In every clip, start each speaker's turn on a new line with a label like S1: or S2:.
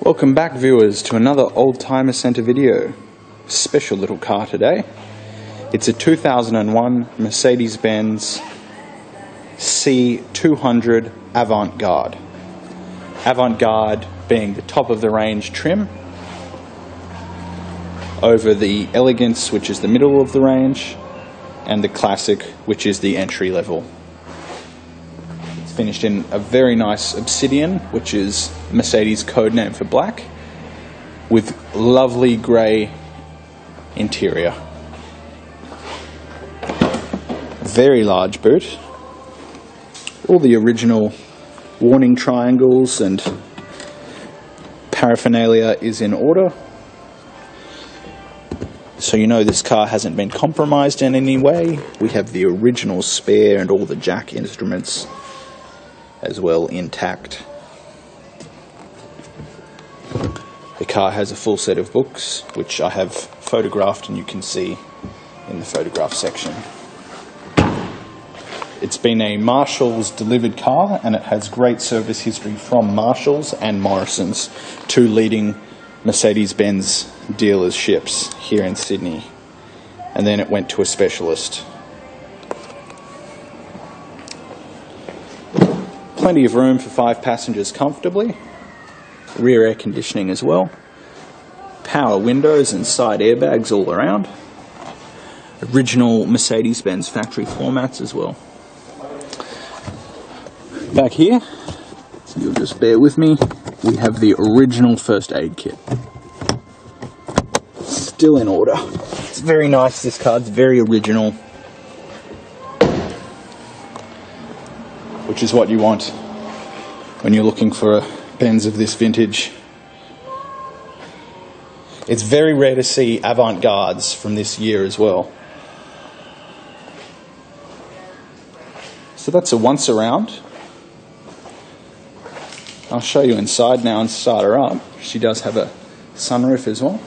S1: Welcome back viewers to another Oldtimer Centre video. Special little car today. It's a 2001 Mercedes-Benz C200 Avant-Garde. Avant-Garde being the top of the range trim over the Elegance which is the middle of the range and the Classic which is the entry level finished in a very nice obsidian, which is Mercedes' code name for black, with lovely grey interior. Very large boot. All the original warning triangles and paraphernalia is in order. So you know this car hasn't been compromised in any way. We have the original spare and all the jack instruments as well intact. The car has a full set of books, which I have photographed and you can see in the photograph section. It's been a Marshall's delivered car and it has great service history from Marshall's and Morrison's, two leading Mercedes Benz dealerships here in Sydney. And then it went to a specialist Plenty of room for five passengers comfortably. Rear air conditioning as well. Power windows and side airbags all around. Original Mercedes-Benz factory floor mats as well. Back here, you'll just bear with me, we have the original first aid kit. Still in order. It's very nice, this card's very original. Which is what you want when you're looking for a Benz of this vintage. It's very rare to see avant gardes from this year as well. So that's a once around. I'll show you inside now and start her up. She does have a sunroof as well.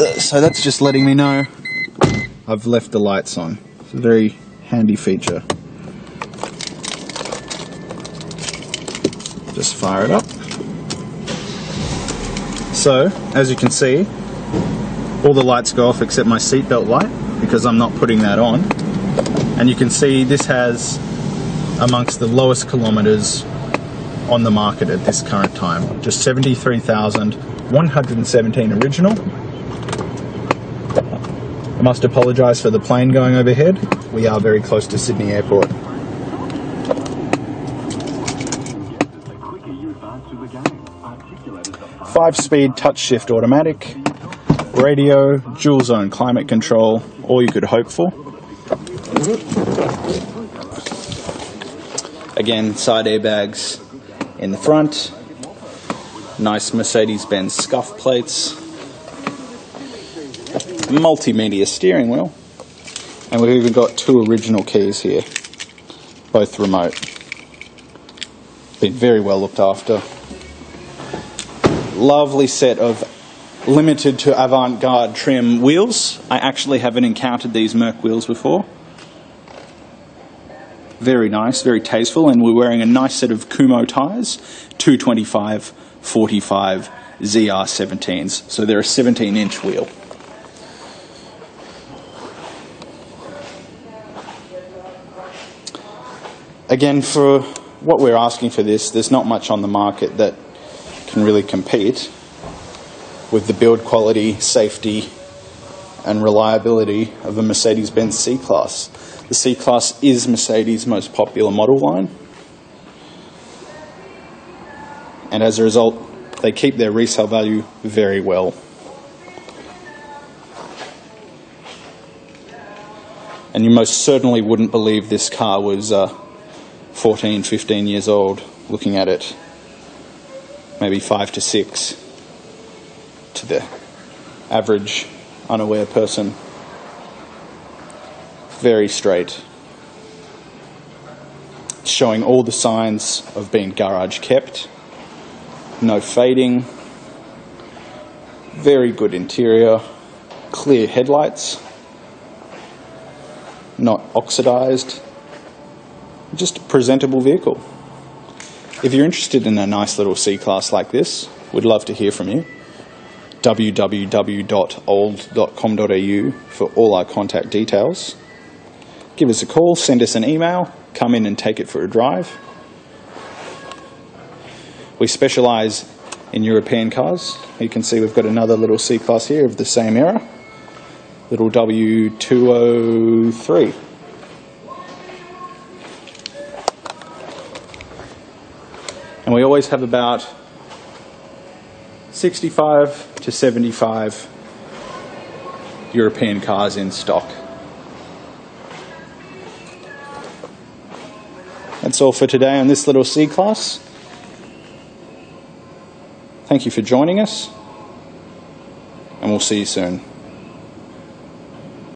S1: Uh, so that's just letting me know I've left the lights on. It's a very handy feature. Just fire it up. So, as you can see, all the lights go off except my seatbelt light because I'm not putting that on. And you can see this has amongst the lowest kilometers on the market at this current time. Just 73,117 original must apologise for the plane going overhead. We are very close to Sydney Airport. Five speed touch shift automatic, radio, dual zone climate control, all you could hope for. Again, side airbags in the front, nice Mercedes Benz scuff plates, multimedia steering wheel. And we've even got two original keys here, both remote. Been very well looked after. Lovely set of limited to avant-garde trim wheels. I actually haven't encountered these Merc wheels before. Very nice, very tasteful, and we're wearing a nice set of Kumho tyres, 225 45 ZR17s. So they're a 17 inch wheel. Again, for what we're asking for this, there's not much on the market that can really compete with the build quality, safety, and reliability of a Mercedes Benz C Class. The C Class is Mercedes' most popular model line, and as a result, they keep their resale value very well. And you most certainly wouldn't believe this car was uh, 14, 15 years old looking at it, maybe five to six to the average unaware person. Very straight. Showing all the signs of being garage kept. No fading. Very good interior. Clear headlights. Not oxidized just a presentable vehicle. If you're interested in a nice little C class like this, we'd love to hear from you. www.old.com.au for all our contact details. Give us a call, send us an email, come in and take it for a drive. We specialise in European cars. You can see we've got another little C class here of the same era, little W203. We always have about 65 to 75 European cars in stock. That's all for today on this little C class. Thank you for joining us, and we'll see you soon.